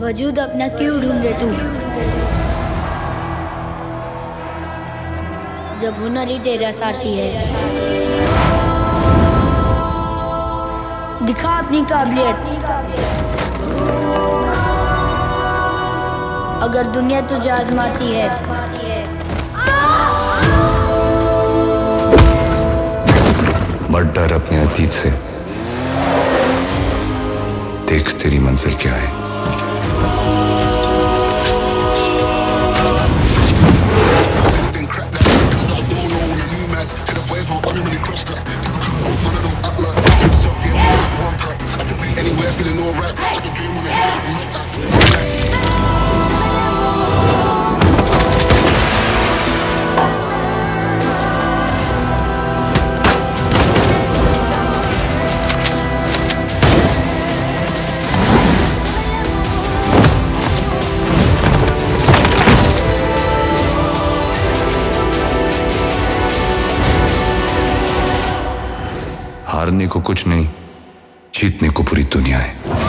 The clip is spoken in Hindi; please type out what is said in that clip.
वजूद अपना क्यों ढूंढे तू? जब हुनर ही तेरा साथी है। दिखा अपनी काबिलियत। अगर दुनिया तुझे आजमाती है। मत डर अपने अतीत से। देख तेरी मंजिल क्या है। Cross track. None of them act like himself, yeah, one. I can be anywhere feeling alright. हारने को कुछ नहीं जीतने को पूरी दुनिया है।